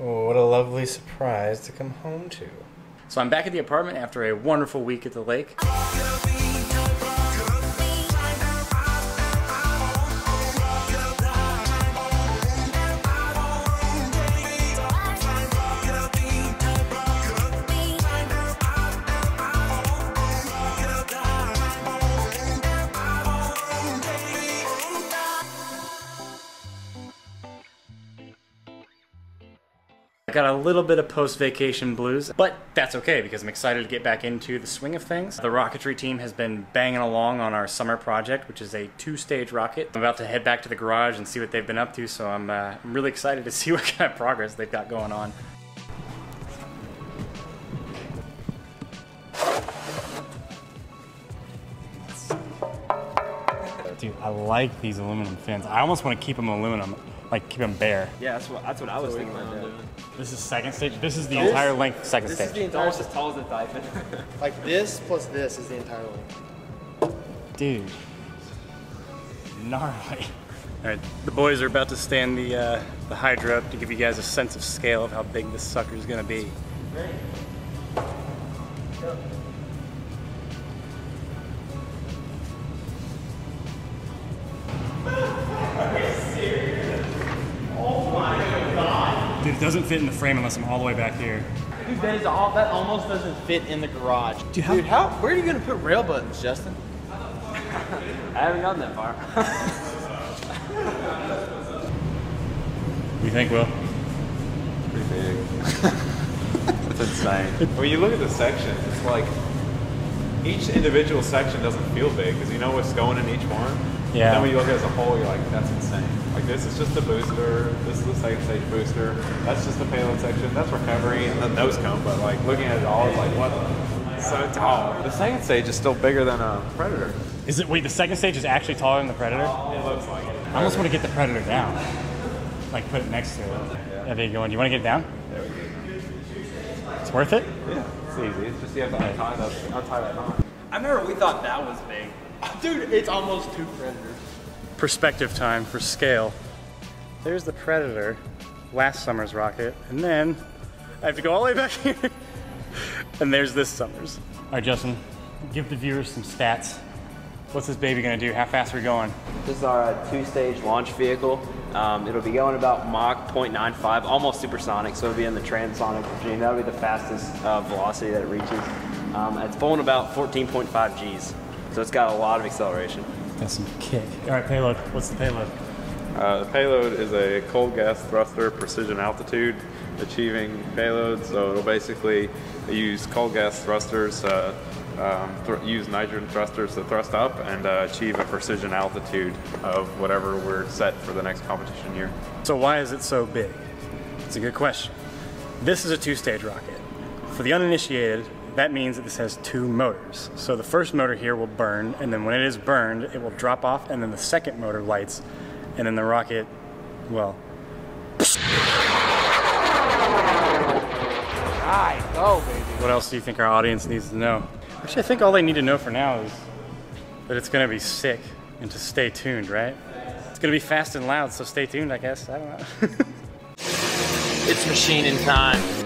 Oh, what a lovely surprise to come home to. So I'm back at the apartment after a wonderful week at the lake. I got a little bit of post-vacation blues, but that's okay because I'm excited to get back into the swing of things. The rocketry team has been banging along on our summer project, which is a two-stage rocket. I'm about to head back to the garage and see what they've been up to, so I'm, uh, I'm really excited to see what kind of progress they've got going on. Dude, I like these aluminum fins. I almost want to keep them aluminum, like keep them bare. Yeah, that's what that's what I was thinking about doing. This is second stage. This is the entire length of second This is the entire almost as tall as the Typhon. Like this plus this is the entire length. Dude. Gnarly. All right, the boys are about to stand the uh, the Hydra up to give you guys a sense of scale of how big this sucker is gonna be. Dude, it doesn't fit in the frame unless I'm all the way back here. Dude, that is all. That almost doesn't fit in the garage. Dude, how- Dude, how? Where are you gonna put rail buttons, Justin? I haven't gotten that far. You think, Will? pretty big. It's insane. When you look at the sections, it's like each individual section doesn't feel big because you know what's going in each one. Yeah. And then when you look at it as a whole, you're like, that's insane. Like this is just the booster. This is the second stage booster. That's just the payload section. That's recovery and then those come. But like looking at it all, it's like what? the- So tall. The second stage is still bigger than a Predator. Is it? Wait, the second stage is actually taller than the Predator? It looks like it. I almost want to get the Predator down. Like put it next to it. Yeah, there you go. Do you want to get it down? There we go. It's worth it? Yeah, it's easy. It's just you have to untie that, untie that knot. I remember we thought that was big. Dude, it's almost two predators. Perspective time for scale. There's the Predator, last summer's rocket, and then I have to go all the way back here. and there's this summer's. All right, Justin, give the viewers some stats. What's this baby gonna do? How fast are we going? This is our uh, two-stage launch vehicle. Um, it'll be going about Mach 0.95, almost supersonic, so it'll be in the transonic regime. That'll be the fastest uh, velocity that it reaches. Um, it's pulling about 14.5 Gs, so it's got a lot of acceleration. Got some kick. All right, payload. What's the payload? Uh, the payload is a cold gas thruster precision altitude achieving payload. So it'll basically use cold gas thrusters, uh, um, thr use nitrogen thrusters to thrust up and uh, achieve a precision altitude of whatever we're set for the next competition year. So why is it so big? It's a good question. This is a two-stage rocket. For the uninitiated, that means that this has two motors. So the first motor here will burn, and then when it is burned, it will drop off, and then the second motor lights, and then the rocket, well, Alright, go, baby. what else do you think our audience needs to know? Actually, I think all they need to know for now is that it's gonna be sick, and to stay tuned, right? It's gonna be fast and loud, so stay tuned, I guess. I don't know. It's machining time.